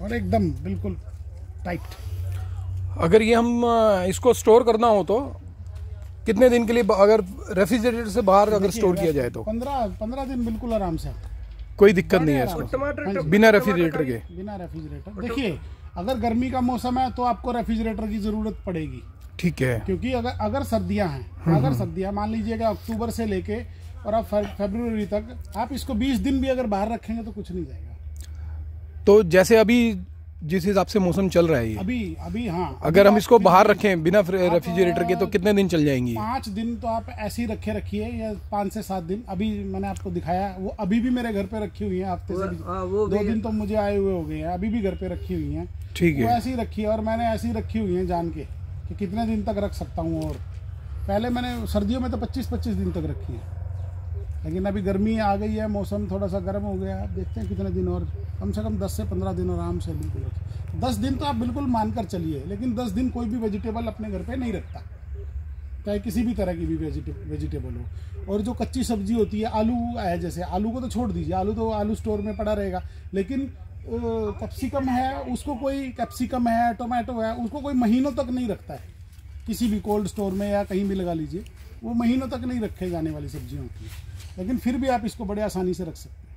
और एकदम बिल्कुल टाइट। अगर ये हम इसको स्टोर करना हो तो कितने दिन के लिए अगर रेफ्रिजरेटर से बाहर अगर स्टोर किया जाए तो? पंद्रह पंद्रह दिन बिल्कुल आराम से। कोई दिक्कत नहीं है इसको। टमाटर हाँ बिना रेफ्रिजरेटर के। बिना रेफ्रिजरेटर देखिए अगर गर्मी का मौसम है तो आपको रेफ्रिजरेटर की ज़रूरत पड़ेगी। ठीक है। क्योंकि अगर अगर सर्दियाँ हैं अगर सर्दियाँ मान लीजिएगा अक्टूबर से लेके और अब फरवरी तक आप इसको 20 दिन भी अगर बाहर रखेंगे तो कुछ नहीं जाएगा। तो जैसे अभी जिस हिसाब से मौसम चल रहा है अभी अभी हाँ अगर अभी हम इसको बाहर रखें बिना रेफ्रिजरेटर के तो कितने दिन चल जाएँगी? पाँच दिन तो आप ऐसे ही रखे रखिए या पाँच से सात दिन। अभी मैंने आपको दिखाया वो अभी भी मेरे घर पे रखी हुई है हफ़्ते से भी। हाँ, वो दो भी दिन तो मुझे आए हुए हो गए हैं अभी भी घर पे रखी हुई है। ठीक है। ऐसी रखी है और मैंने ऐसी रखी हुई है जान के कि कितने दिन तक रख सकता हूँ और पहले मैंने सर्दियों में तो 25-25 दिन तक रखी है। लेकिन अभी गर्मी आ गई है, मौसम थोड़ा सा गर्म हो गया है। देखते हैं कितने दिन और, कम से कम 10 से 15 दिन आराम से बिल्कुल दस दिन तो आप बिल्कुल मानकर चलिए, लेकिन 10 दिन कोई भी वेजिटेबल अपने घर पे नहीं रखता। चाहे किसी भी तरह की भी वेजिटे वेजिटेबल हो। और जो कच्ची सब्ज़ी होती है, आलू है जैसे, आलू को तो छोड़ दीजिए, आलू तो आलू स्टोर में पड़ा रहेगा। लेकिन कैप्सिकम है, उसको कोई कैप्सिकम है टोमेटो है, उसको कोई महीनों तक नहीं रखता है। किसी भी कोल्ड स्टोर में या कहीं भी लगा लीजिए, वो महीनों तक नहीं रखे जाने वाली सब्ज़ियाँ होती हैं। लेकिन फिर भी आप इसको बड़े आसानी से रख सकते हैं